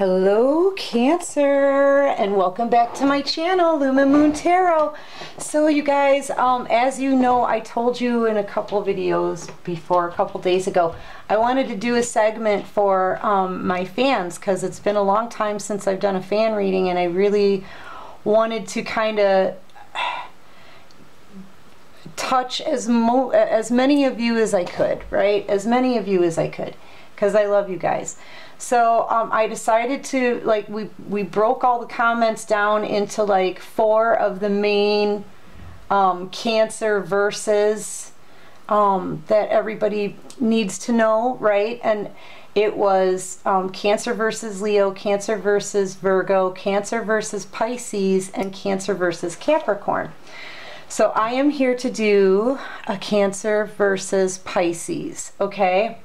Hello Cancer and welcome back to my channel Lumen Moon Tarot. So you guys, um, as you know, I told you in a couple videos before, a couple days ago, I wanted to do a segment for um, my fans because it's been a long time since I've done a fan reading and I really wanted to kind of touch as, as many of you as I could, right? As many of you as I could because I love you guys. So um, I decided to like we we broke all the comments down into like four of the main um, cancer verses um, that everybody needs to know, right? And it was um, Cancer versus Leo, Cancer versus Virgo, Cancer versus Pisces, and Cancer versus Capricorn. So I am here to do a Cancer versus Pisces, okay?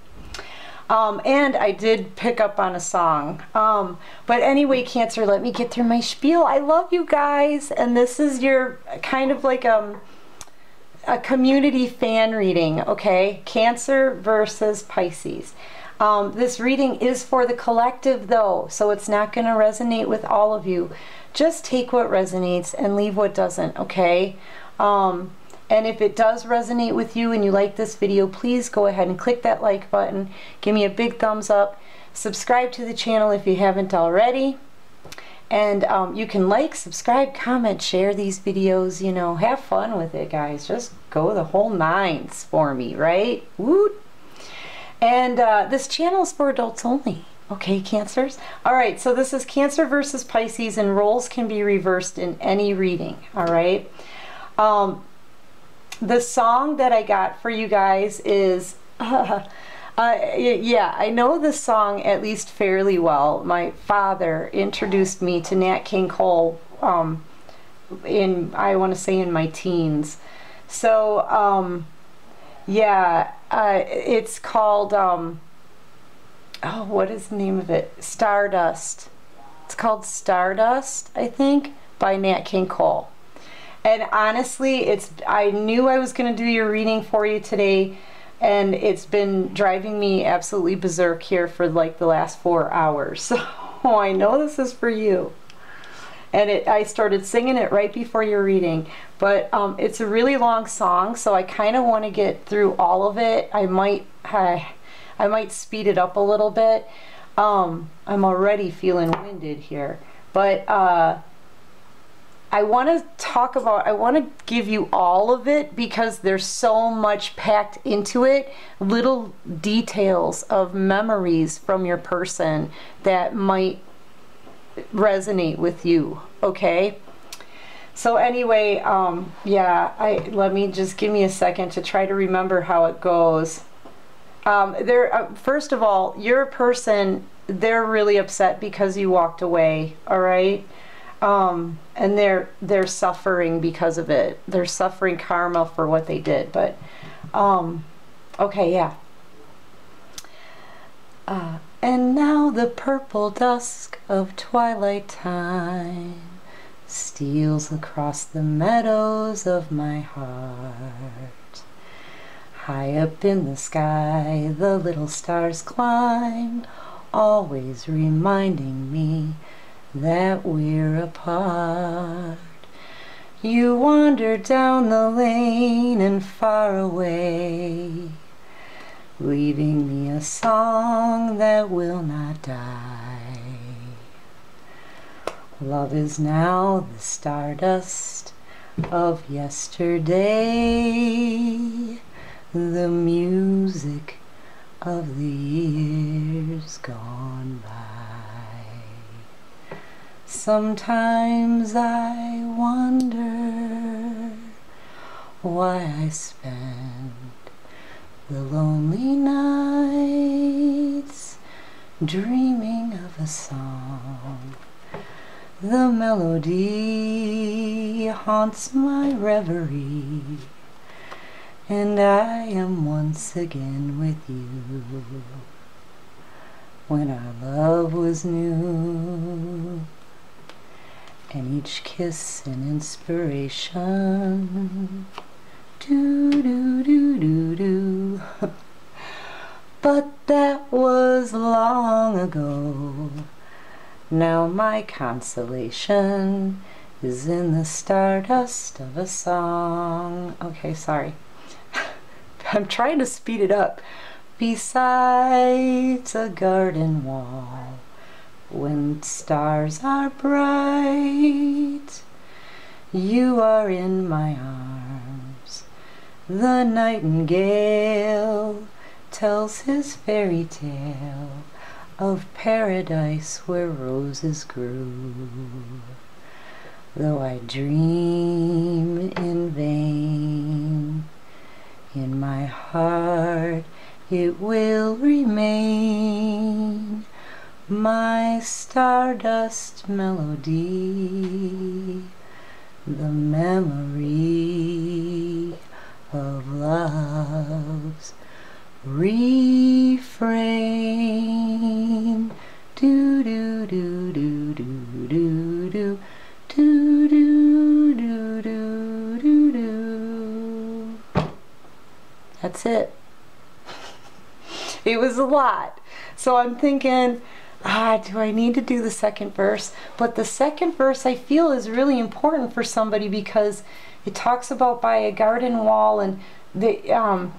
Um, and I did pick up on a song. Um, but anyway, Cancer, let me get through my spiel. I love you guys. And this is your kind of like um, a community fan reading, okay? Cancer versus Pisces. Um, this reading is for the collective though, so it's not going to resonate with all of you. Just take what resonates and leave what doesn't, okay? Um, and if it does resonate with you and you like this video, please go ahead and click that like button. Give me a big thumbs up. Subscribe to the channel if you haven't already. And um, you can like, subscribe, comment, share these videos. You know, have fun with it, guys. Just go the whole nines for me, right? Woot! And uh, this channel is for adults only. Okay, Cancers? All right, so this is Cancer versus Pisces, and roles can be reversed in any reading, all right? Um, the song that I got for you guys is, uh, uh, yeah, I know the song at least fairly well. My father introduced me to Nat King Cole um, in, I want to say, in my teens. So, um, yeah, uh, it's called, um, oh, what is the name of it? Stardust. It's called Stardust, I think, by Nat King Cole. And honestly, it's I knew I was going to do your reading for you today, and it's been driving me absolutely berserk here for like the last four hours. So I know this is for you. And it, I started singing it right before your reading. But um, it's a really long song, so I kind of want to get through all of it. I might, I, I might speed it up a little bit. Um, I'm already feeling winded here. But uh, I want to talk about, I want to give you all of it because there's so much packed into it, little details of memories from your person that might resonate with you, okay? So anyway, um, yeah, I let me just give me a second to try to remember how it goes. Um, there, uh, first of all, your person, they're really upset because you walked away, all right? Um, and they're they're suffering because of it. They're suffering karma for what they did. But um, okay, yeah. Uh, and now the purple dusk of twilight time steals across the meadows of my heart. High up in the sky, the little stars climb, always reminding me that we're apart. You wander down the lane and far away, leaving me a song that will not die. Love is now the stardust of yesterday, the music of the years gone by. Sometimes I wonder why I spend the lonely nights dreaming of a song. The melody haunts my reverie, and I am once again with you when our love was new and each kiss an inspiration. Do do do do do. but that was long ago. Now my consolation is in the stardust of a song. Okay, sorry. I'm trying to speed it up. Besides a garden wall, when stars are bright, you are in my arms. The nightingale tells his fairy tale of paradise where roses grew. Though I dream in vain, in my heart it will remain my stardust melody, the memory of love's refrain. Do do do do do do do do do do do do do. That's it. it was a lot. So I'm thinking, ah, do I need to do the second verse? But the second verse I feel is really important for somebody because it talks about by a garden wall and the um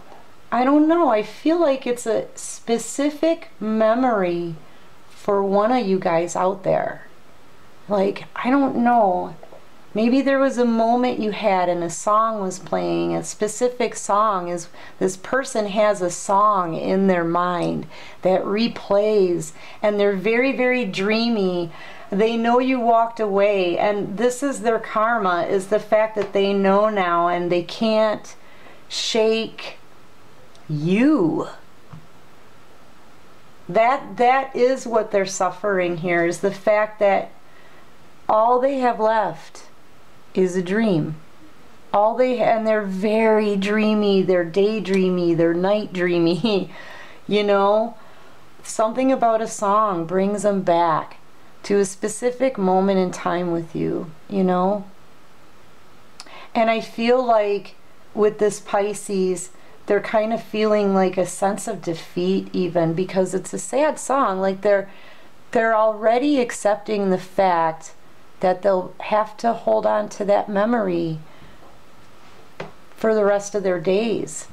I don't know. I feel like it's a specific memory for one of you guys out there. Like, I don't know. Maybe there was a moment you had and a song was playing, a specific song is this person has a song in their mind that replays and they're very very dreamy. They know you walked away and this is their karma is the fact that they know now and they can't shake you. That that is what they're suffering here is the fact that all they have left is a dream. All they and they're very dreamy, they're daydreamy, they're night dreamy. you know, something about a song brings them back to a specific moment in time with you, you know? And I feel like with this Pisces, they're kind of feeling like a sense of defeat even because it's a sad song like they're they're already accepting the fact that they'll have to hold on to that memory for the rest of their days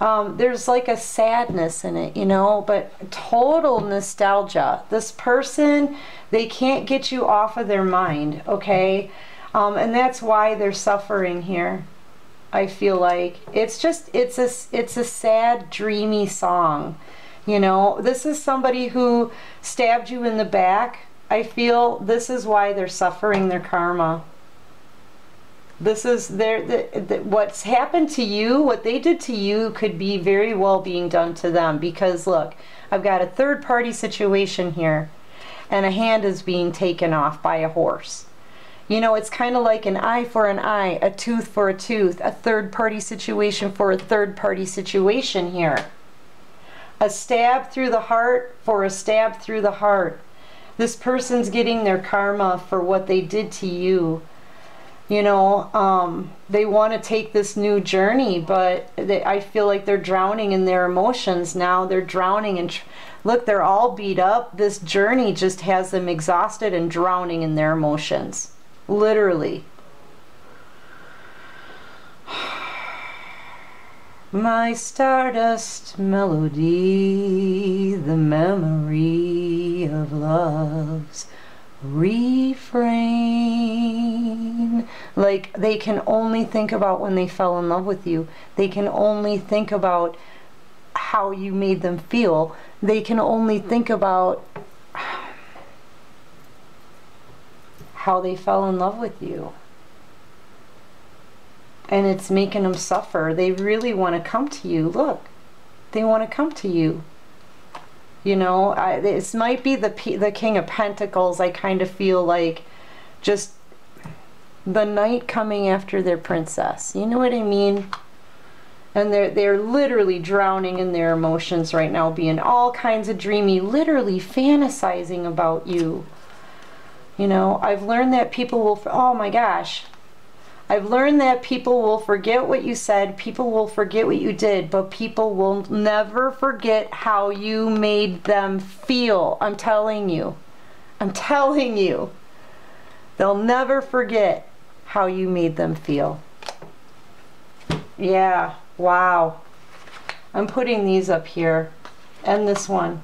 um, there's like a sadness in it, you know, but total nostalgia. This person, they can't get you off of their mind, okay? Um, and that's why they're suffering here. I feel like it's just it's a it's a sad dreamy song you know this is somebody who stabbed you in the back I feel this is why they're suffering their karma this is their the, the, what's happened to you what they did to you could be very well being done to them because look I've got a third party situation here and a hand is being taken off by a horse you know, it's kind of like an eye for an eye, a tooth for a tooth, a third party situation for a third party situation here. A stab through the heart for a stab through the heart. This person's getting their karma for what they did to you. You know, um, they want to take this new journey, but they, I feel like they're drowning in their emotions now. They're drowning and Look, they're all beat up. This journey just has them exhausted and drowning in their emotions. Literally. My stardust melody, the memory of love's refrain. Like they can only think about when they fell in love with you. They can only think about how you made them feel. They can only think about how they fell in love with you. And it's making them suffer. They really want to come to you. Look, they want to come to you. You know, I, this might be the the King of Pentacles. I kind of feel like just the knight coming after their princess. You know what I mean? And they're they're literally drowning in their emotions right now, being all kinds of dreamy, literally fantasizing about you. You know, I've learned that people will, oh my gosh, I've learned that people will forget what you said, people will forget what you did, but people will never forget how you made them feel. I'm telling you. I'm telling you. They'll never forget how you made them feel. Yeah, wow. I'm putting these up here. And this one.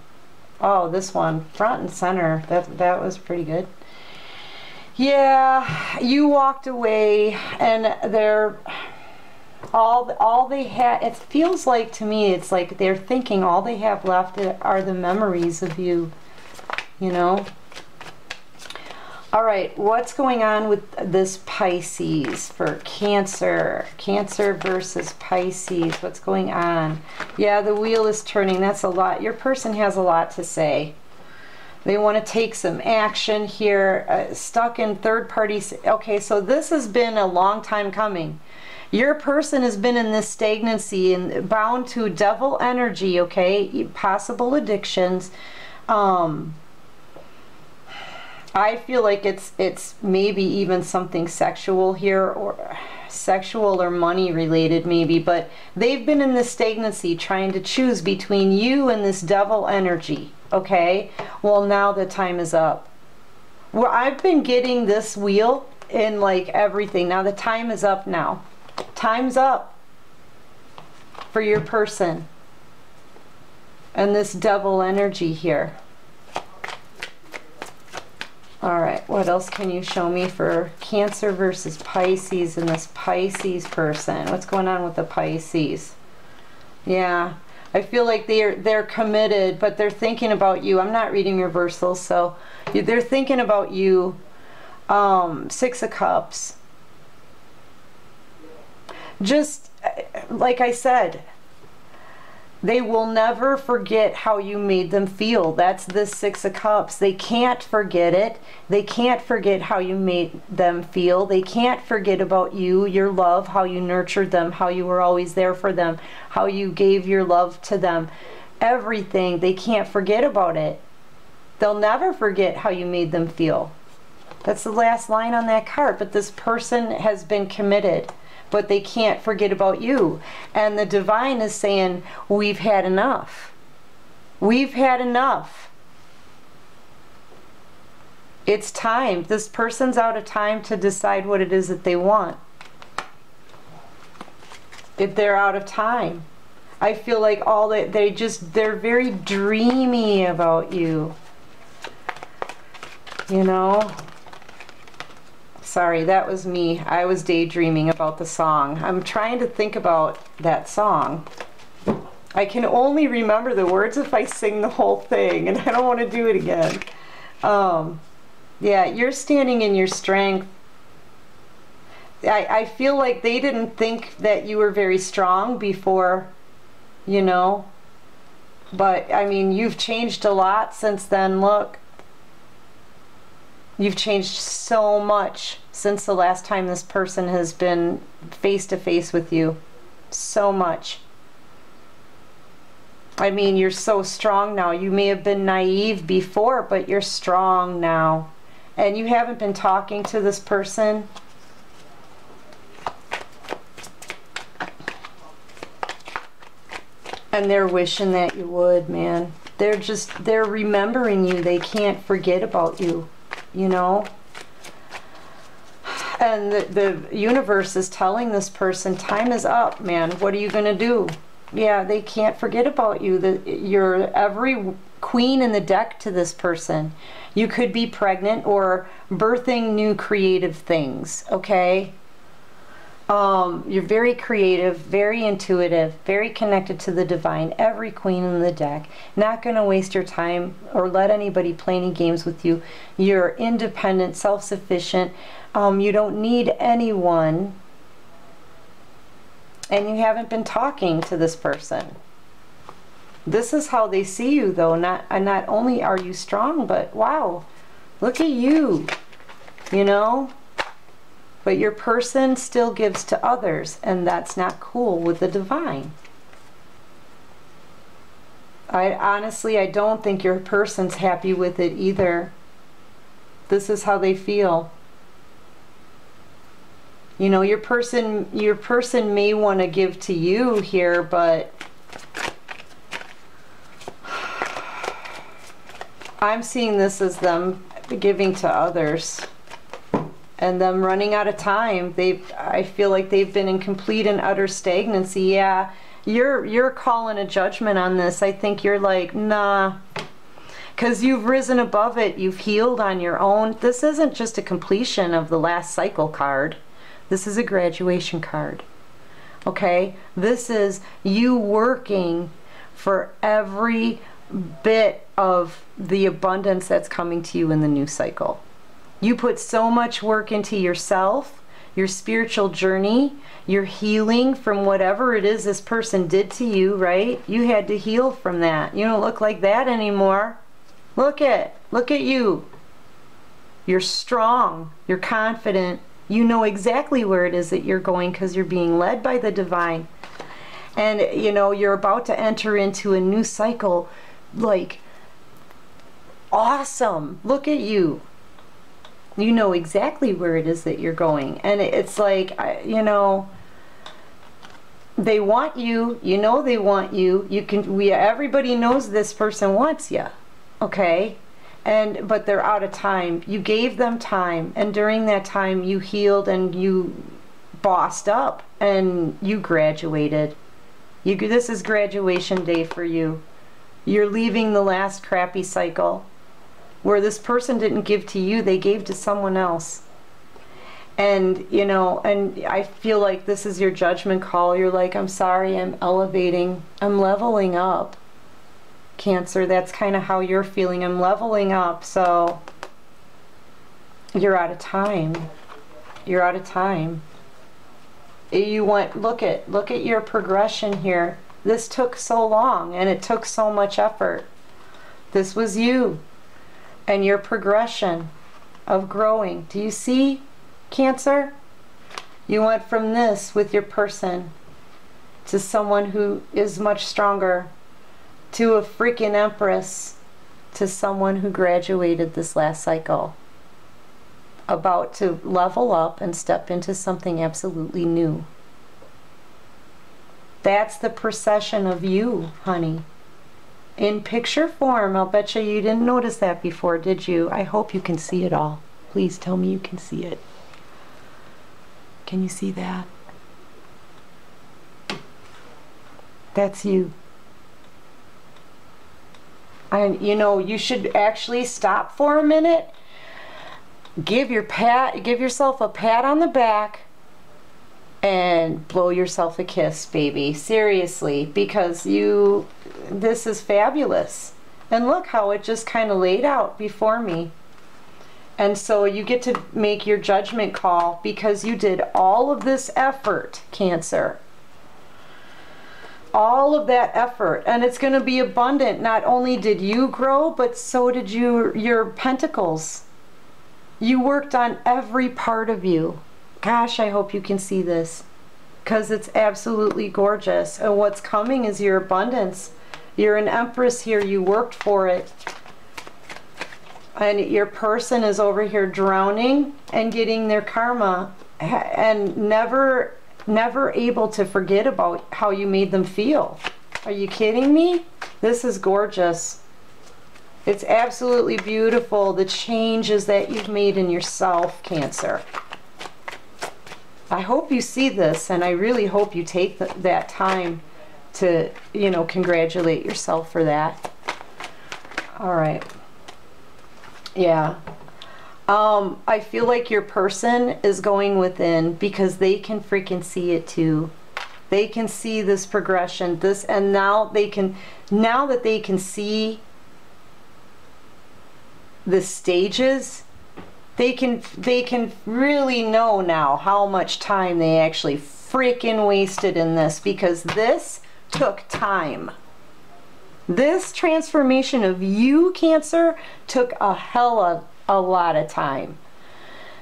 Oh, this one. Front and center. That, that was pretty good. Yeah, you walked away and they're all all they had it feels like to me it's like they're thinking all they have left are the memories of you you know? All right what's going on with this pisces for cancer? Cancer versus pisces what's going on? Yeah the wheel is turning that's a lot your person has a lot to say they want to take some action here uh, stuck in third party okay so this has been a long time coming your person has been in this stagnancy and bound to devil energy, okay? Possible addictions. Um, I feel like it's it's maybe even something sexual here or sexual or money related maybe, but they've been in this stagnancy trying to choose between you and this devil energy, okay? Well, now the time is up. Well, I've been getting this wheel in like everything. Now the time is up now. Time's up for your person and this devil energy here. All right, what else can you show me for Cancer versus Pisces and this Pisces person? What's going on with the Pisces? Yeah, I feel like they're they're committed, but they're thinking about you. I'm not reading reversals, so they're thinking about you. Um, Six of Cups just like I said, they will never forget how you made them feel. That's the Six of Cups. They can't forget it. They can't forget how you made them feel. They can't forget about you, your love, how you nurtured them, how you were always there for them, how you gave your love to them. Everything. They can't forget about it. They'll never forget how you made them feel. That's the last line on that card. But this person has been committed but they can't forget about you. And the divine is saying, We've had enough. We've had enough. It's time. This person's out of time to decide what it is that they want. If they're out of time. I feel like all that they just they're very dreamy about you. You know? Sorry, that was me. I was daydreaming about the song. I'm trying to think about that song. I can only remember the words if I sing the whole thing, and I don't want to do it again. Um, yeah, you're standing in your strength. I, I feel like they didn't think that you were very strong before, you know. But, I mean, you've changed a lot since then. Look. You've changed so much since the last time this person has been face to face with you. So much. I mean, you're so strong now. You may have been naive before, but you're strong now. And you haven't been talking to this person. And they're wishing that you would, man. They're just, they're remembering you. They can't forget about you you know? And the, the universe is telling this person, time is up, man. What are you going to do? Yeah, they can't forget about you. The, you're every queen in the deck to this person. You could be pregnant or birthing new creative things, okay? Um, you're very creative, very intuitive, very connected to the divine. Every queen in the deck. Not going to waste your time or let anybody play any games with you. You're independent, self sufficient. Um, you don't need anyone. And you haven't been talking to this person. This is how they see you, though. Not, and not only are you strong, but wow, look at you. You know? But your person still gives to others, and that's not cool with the divine. I honestly, I don't think your person's happy with it either. This is how they feel. You know, your person, your person may want to give to you here, but I'm seeing this as them giving to others and them running out of time. They i feel like they've been in complete and utter stagnancy. Yeah you're you're calling a judgment on this. I think you're like nah. Because you've risen above it. You've healed on your own. This isn't just a completion of the last cycle card. This is a graduation card. Okay? This is you working for every bit of the abundance that's coming to you in the new cycle you put so much work into yourself, your spiritual journey, your healing from whatever it is this person did to you, right? You had to heal from that. You don't look like that anymore. Look at, look at you. You're strong, you're confident, you know exactly where it is that you're going because you're being led by the divine. And you know, you're about to enter into a new cycle like awesome. Look at you you know exactly where it is that you're going. And it's like you know they want you you know they want you you can we everybody knows this person wants you okay? And but they're out of time. You gave them time and during that time you healed and you bossed up and you graduated. You this is graduation day for you. You're leaving the last crappy cycle where this person didn't give to you, they gave to someone else. And, you know, and I feel like this is your judgment call. You're like, I'm sorry, I'm elevating, I'm leveling up. Cancer, that's kind of how you're feeling. I'm leveling up, so you're out of time. You're out of time. You want, look at, look at your progression here. This took so long and it took so much effort. This was you and your progression of growing. Do you see, Cancer? You went from this with your person to someone who is much stronger, to a freaking empress, to someone who graduated this last cycle, about to level up and step into something absolutely new. That's the procession of you, honey in picture form. I'll bet you you didn't notice that before, did you? I hope you can see it all. Please tell me you can see it. Can you see that? That's you. And you know, you should actually stop for a minute. Give your pat give yourself a pat on the back and blow yourself a kiss, baby. Seriously, because you, this is fabulous. And look how it just kind of laid out before me. And so you get to make your judgment call because you did all of this effort, Cancer. All of that effort. And it's going to be abundant. Not only did you grow, but so did you, your pentacles. You worked on every part of you. Gosh, I hope you can see this because it's absolutely gorgeous. And what's coming is your abundance. You're an empress here. You worked for it. And your person is over here drowning and getting their karma and never, never able to forget about how you made them feel. Are you kidding me? This is gorgeous. It's absolutely beautiful, the changes that you've made in yourself, Cancer. I hope you see this and I really hope you take the, that time to, you know, congratulate yourself for that. All right. Yeah. Um, I feel like your person is going within because they can freaking see it too. They can see this progression, this, and now they can, now that they can see the stages they can they can really know now how much time they actually freaking wasted in this because this took time. This transformation of you, Cancer, took a hell of a lot of time.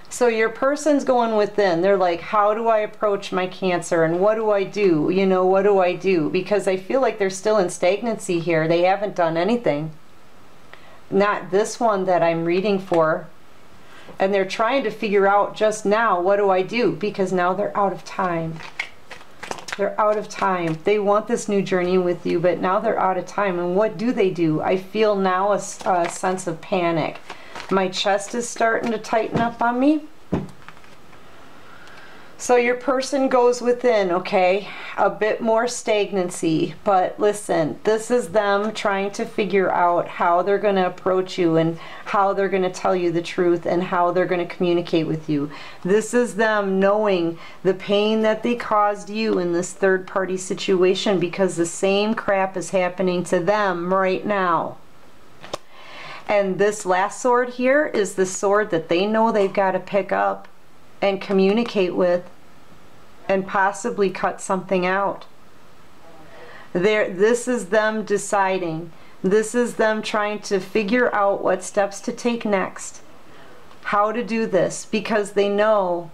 So your person's going within. They're like, how do I approach my cancer and what do I do? You know, what do I do? Because I feel like they're still in stagnancy here. They haven't done anything. Not this one that I'm reading for and they're trying to figure out just now what do I do because now they're out of time. They're out of time. They want this new journey with you, but now they're out of time. And what do they do? I feel now a, a sense of panic. My chest is starting to tighten up on me. So your person goes within, okay? A bit more stagnancy. But listen, this is them trying to figure out how they're going to approach you and how they're going to tell you the truth and how they're going to communicate with you. This is them knowing the pain that they caused you in this third party situation because the same crap is happening to them right now. And this last sword here is the sword that they know they've got to pick up and communicate with and possibly cut something out. There, this is them deciding. This is them trying to figure out what steps to take next. How to do this because they know,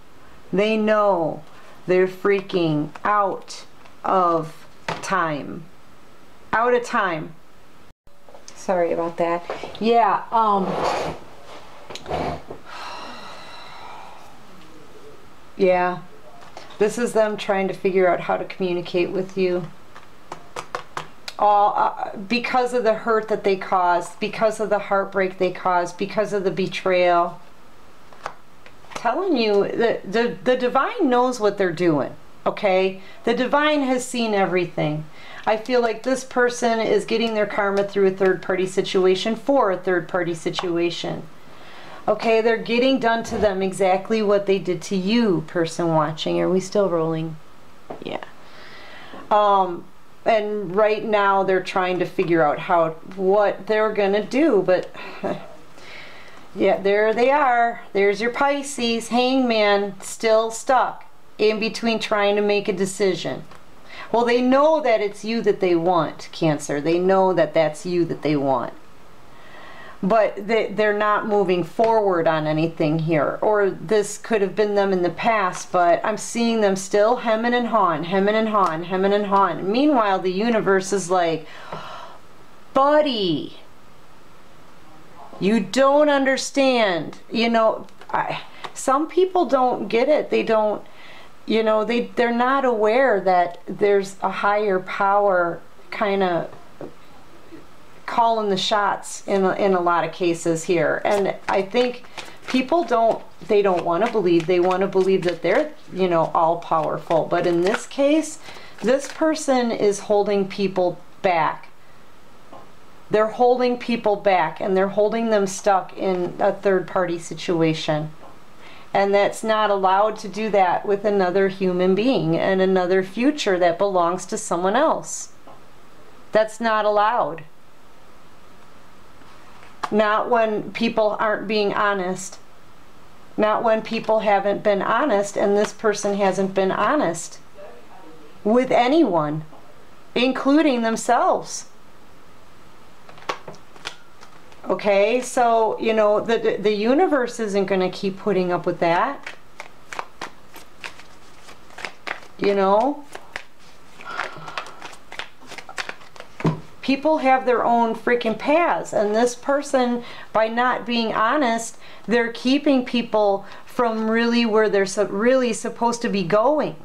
they know they're freaking out of time. Out of time. Sorry about that. Yeah, um, yeah. This is them trying to figure out how to communicate with you. All uh, because of the hurt that they caused, because of the heartbreak they caused, because of the betrayal. Telling you that the, the divine knows what they're doing, okay? The divine has seen everything. I feel like this person is getting their karma through a third party situation for a third party situation. Okay, they're getting done to them exactly what they did to you, person watching. Are we still rolling? Yeah. Um, and right now they're trying to figure out how what they're gonna do, but yeah, there they are. There's your Pisces, hangman, still stuck in between trying to make a decision. Well, they know that it's you that they want, Cancer. They know that that's you that they want but they, they're not moving forward on anything here. Or this could have been them in the past, but I'm seeing them still hemming and hawing, hemming and hawing, hemming and hawing. Meanwhile, the universe is like, buddy, you don't understand. You know, I, some people don't get it. They don't, you know, they, they're not aware that there's a higher power kind of calling the shots in in a lot of cases here. And I think people don't they don't want to believe they want to believe that they're you know all powerful. But in this case this person is holding people back. They're holding people back and they're holding them stuck in a third party situation. And that's not allowed to do that with another human being and another future that belongs to someone else. That's not allowed not when people aren't being honest. Not when people haven't been honest and this person hasn't been honest with anyone, including themselves. Okay, so, you know, the, the universe isn't going to keep putting up with that. You know? People have their own freaking paths and this person by not being honest they're keeping people from really where they're really supposed to be going.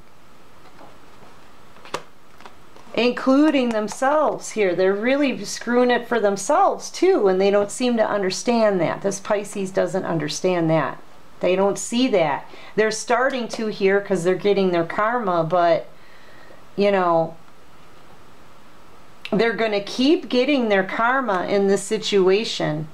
Including themselves here. They're really screwing it for themselves too and they don't seem to understand that. This Pisces doesn't understand that. They don't see that. They're starting to here because they're getting their karma but you know they're going to keep getting their karma in this situation.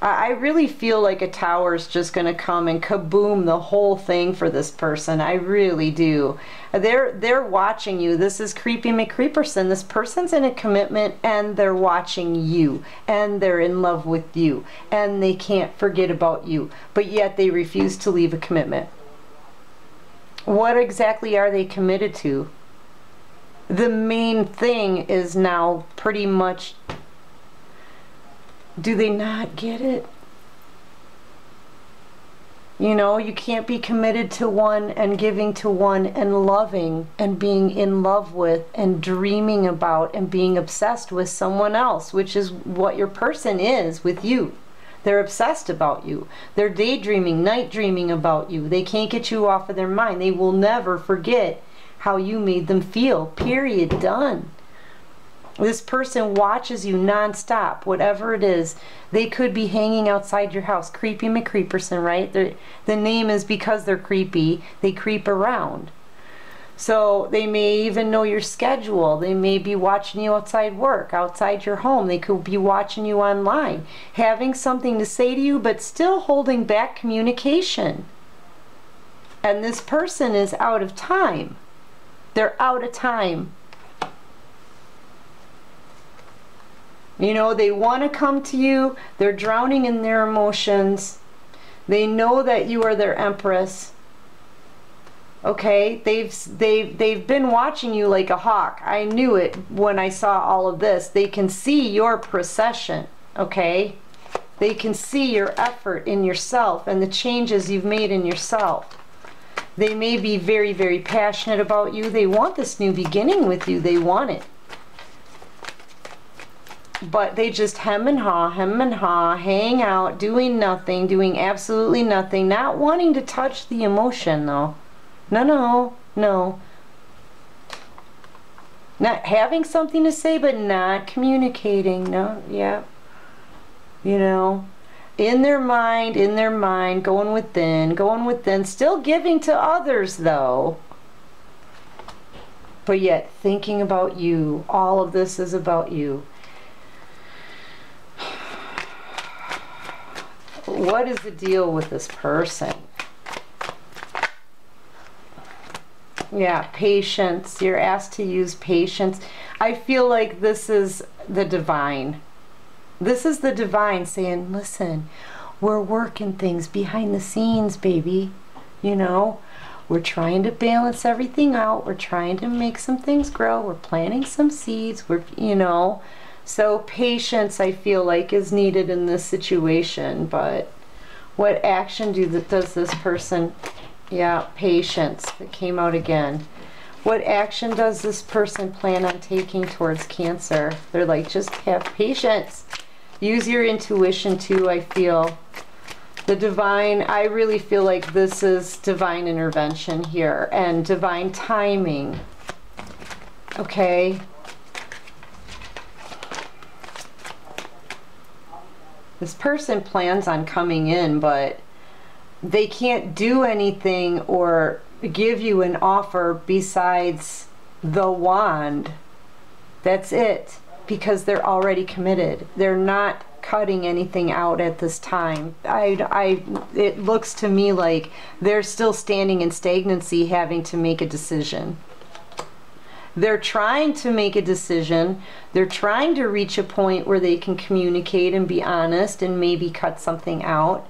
I really feel like a tower is just going to come and kaboom the whole thing for this person. I really do. They're they're watching you. This is creepy McCreeperson. This person's in a commitment and they're watching you and they're in love with you and they can't forget about you. But yet they refuse to leave a commitment. What exactly are they committed to? The main thing is now pretty much do they not get it? You know, you can't be committed to one and giving to one and loving and being in love with and dreaming about and being obsessed with someone else, which is what your person is with you. They're obsessed about you. They're daydreaming, night dreaming about you. They can't get you off of their mind. They will never forget how you made them feel. Period. Done. This person watches you nonstop, whatever it is. They could be hanging outside your house. Creepy McCreeperson, right? They're, the name is because they're creepy. They creep around. So they may even know your schedule. They may be watching you outside work, outside your home. They could be watching you online, having something to say to you, but still holding back communication. And this person is out of time. They're out of time. You know, they want to come to you. They're drowning in their emotions. They know that you are their empress okay they've they've they've been watching you like a hawk i knew it when i saw all of this they can see your procession okay they can see your effort in yourself and the changes you've made in yourself they may be very very passionate about you they want this new beginning with you they want it but they just hem and haw, hem and haw, hang out, doing nothing, doing absolutely nothing, not wanting to touch the emotion though. No, no, no. Not having something to say, but not communicating. No, yeah. You know, in their mind, in their mind, going within, going within, still giving to others though. But yet thinking about you. All of this is about you. What is the deal with this person? Yeah, patience. You're asked to use patience. I feel like this is the divine. This is the divine saying, listen, we're working things behind the scenes, baby. You know, we're trying to balance everything out. We're trying to make some things grow. We're planting some seeds. We're, you know, so patience I feel like is needed in this situation. But what action do the, does this person yeah, patience. It came out again. What action does this person plan on taking towards cancer? They're like, just have patience. Use your intuition too, I feel. The divine, I really feel like this is divine intervention here and divine timing. Okay. This person plans on coming in, but they can't do anything or give you an offer besides the wand. That's it. Because they're already committed. They're not cutting anything out at this time. I, I, it looks to me like they're still standing in stagnancy having to make a decision. They're trying to make a decision. They're trying to reach a point where they can communicate and be honest and maybe cut something out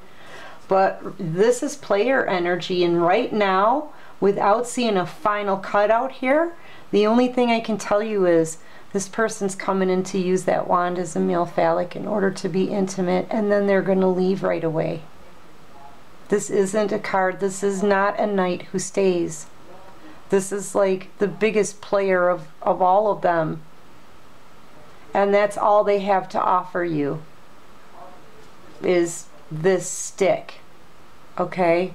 but this is player energy and right now without seeing a final cutout here the only thing I can tell you is this person's coming in to use that wand as a male phallic in order to be intimate and then they're going to leave right away this isn't a card this is not a knight who stays this is like the biggest player of, of all of them and that's all they have to offer you is this stick. Okay?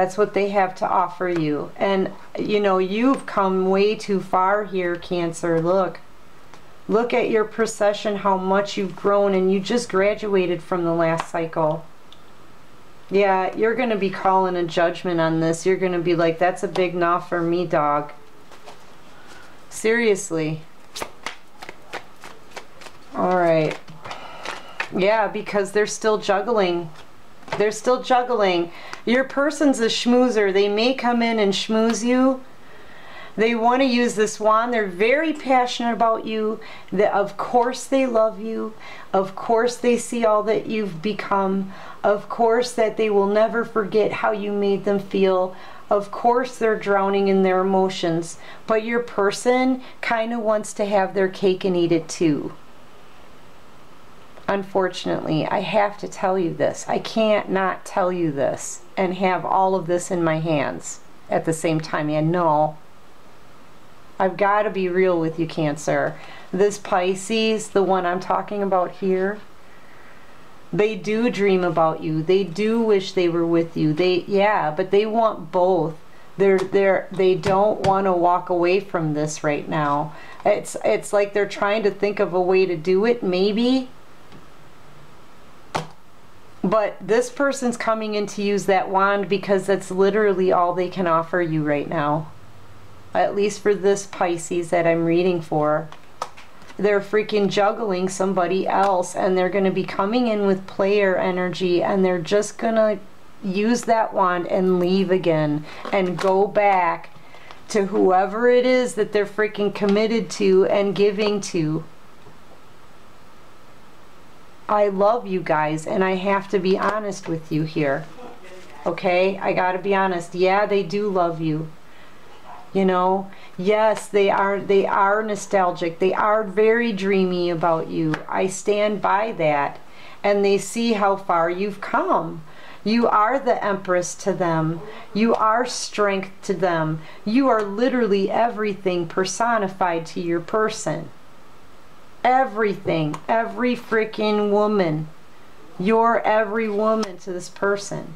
That's what they have to offer you. And, you know, you've come way too far here, Cancer. Look. Look at your procession, how much you've grown, and you just graduated from the last cycle. Yeah, you're going to be calling a judgment on this. You're going to be like, that's a big nah for me, dog. Seriously. All right. Yeah, because they're still juggling. They're still juggling. Your person's a schmoozer. They may come in and schmooze you. They want to use this wand. They're very passionate about you. Of course they love you. Of course they see all that you've become. Of course that they will never forget how you made them feel. Of course they're drowning in their emotions. But your person kind of wants to have their cake and eat it too. Unfortunately, I have to tell you this. I can't not tell you this and have all of this in my hands at the same time. And no, I've got to be real with you, Cancer. This Pisces, the one I'm talking about here, they do dream about you. They do wish they were with you. They, yeah, but they want both. they're they're they don't want to walk away from this right now it's it's like they're trying to think of a way to do it maybe but this person's coming in to use that wand because that's literally all they can offer you right now at least for this Pisces that I'm reading for they're freaking juggling somebody else and they're going to be coming in with player energy and they're just going to use that wand and leave again and go back to whoever it is that they're freaking committed to and giving to. I love you guys and I have to be honest with you here. Okay? I got to be honest. Yeah, they do love you. You know, yes, they are they are nostalgic. They are very dreamy about you. I stand by that. And they see how far you've come. You are the empress to them. You are strength to them. You are literally everything personified to your person. Everything. Every freaking woman. You're every woman to this person.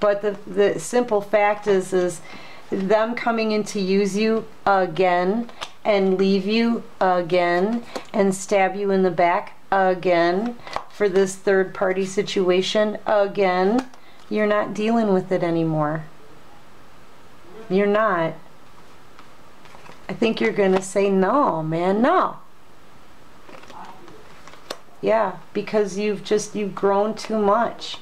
But the, the simple fact is, is them coming in to use you again and leave you again and stab you in the back again for this third party situation again, you're not dealing with it anymore. You're not. I think you're going to say, no, man, no. Yeah, because you've just, you've grown too much.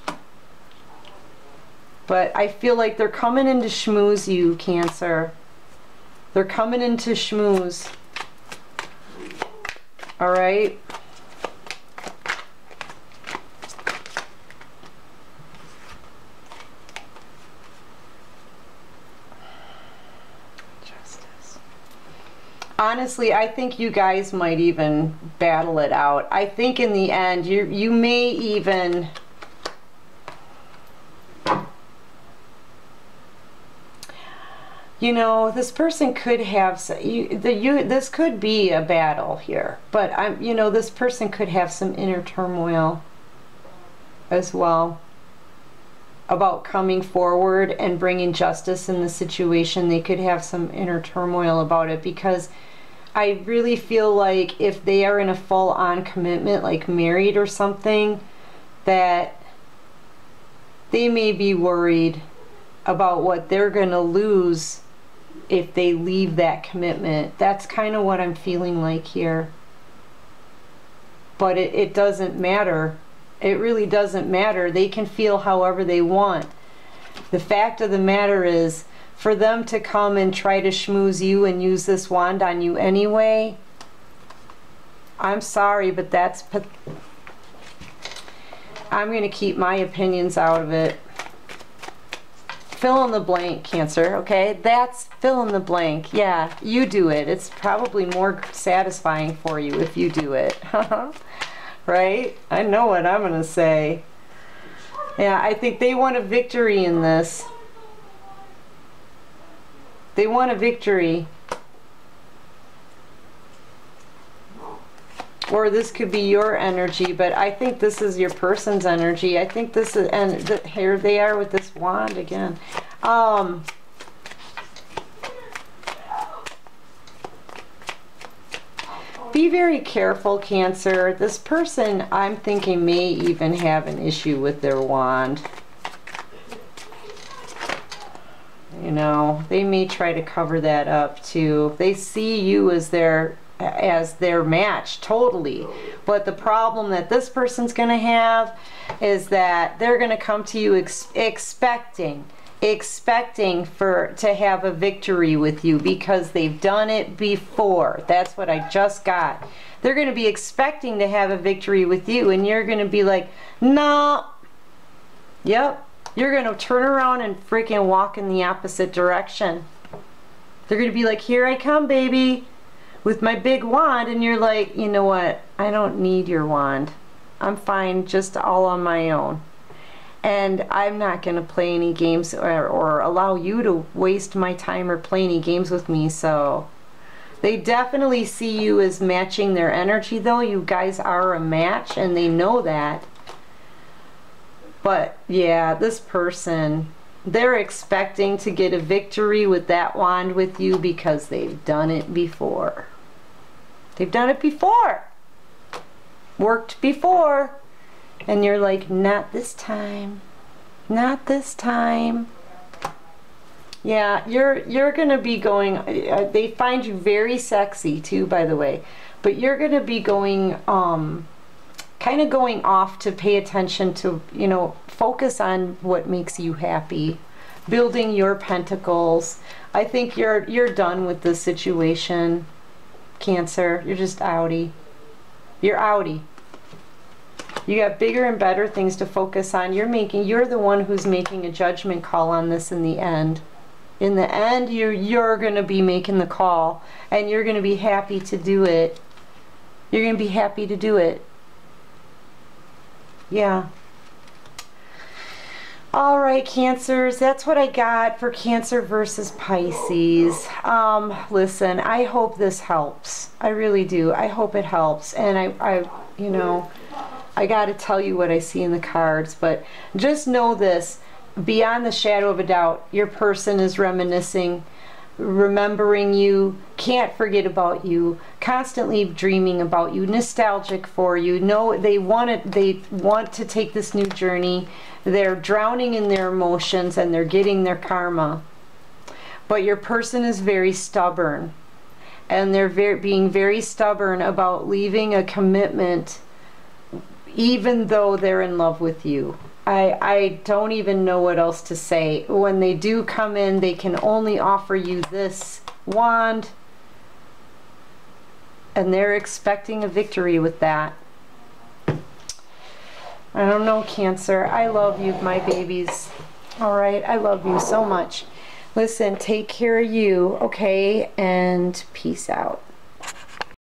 But I feel like they're coming in to schmooze you, Cancer. They're coming in to schmooze. All right? Honestly, I think you guys might even battle it out. I think in the end, you you may even. You know, this person could have you, the you. This could be a battle here, but I'm. You know, this person could have some inner turmoil as well about coming forward and bringing justice in the situation. They could have some inner turmoil about it because I really feel like if they are in a full on commitment, like married or something, that they may be worried about what they're going to lose if they leave that commitment. That's kind of what I'm feeling like here. But it, it doesn't matter. It really doesn't matter. They can feel however they want. The fact of the matter is, for them to come and try to schmooze you and use this wand on you anyway, I'm sorry, but that's... I'm going to keep my opinions out of it. Fill in the blank, Cancer, okay? That's fill in the blank. Yeah, you do it. It's probably more satisfying for you if you do it. right? I know what I'm going to say. Yeah, I think they want a victory in this. They want a victory. Or this could be your energy, but I think this is your person's energy. I think this is, and the, here they are with this wand again. Um, be very careful, Cancer. This person, I'm thinking, may even have an issue with their wand. you know they may try to cover that up too. They see you as their as their match totally. But the problem that this person's going to have is that they're going to come to you ex expecting expecting for to have a victory with you because they've done it before. That's what I just got. They're going to be expecting to have a victory with you and you're going to be like no yep you're going to turn around and freaking walk in the opposite direction. They're going to be like, here I come, baby, with my big wand. And you're like, you know what? I don't need your wand. I'm fine just all on my own. And I'm not going to play any games or, or allow you to waste my time or play any games with me. So they definitely see you as matching their energy, though. You guys are a match, and they know that. But yeah, this person, They're expecting to get a victory with that wand with you because they've done it before. They've done it before. Worked before. And you're like, not this time. Not this time. Yeah, you're you're gonna be going. Uh, they find you very sexy too, by the way. But you're gonna be going, um, kind of going off to pay attention to, you know, focus on what makes you happy, building your pentacles. I think you're you're done with this situation, Cancer. You're just outie. You're outie. You got bigger and better things to focus on. You're making you're the one who's making a judgment call on this in the end in the end you're you're going to be making the call and you're going to be happy to do it you're going to be happy to do it yeah. All right cancers that's what i got for cancer versus pisces. Um listen i hope this helps. I really do. I hope it helps. And i i you know i got to tell you what i see in the cards but just know this. Beyond the shadow of a doubt, your person is reminiscing, remembering you, can't forget about you, constantly dreaming about you, nostalgic for you. No, they want it, they want to take this new journey. They're drowning in their emotions and they're getting their karma. But your person is very stubborn. And they're very, being very stubborn about leaving a commitment even though they're in love with you. I, I don't even know what else to say. When they do come in, they can only offer you this wand, and they're expecting a victory with that. I don't know, Cancer. I love you, my babies. All right, I love you so much. Listen, take care of you, okay? And peace out.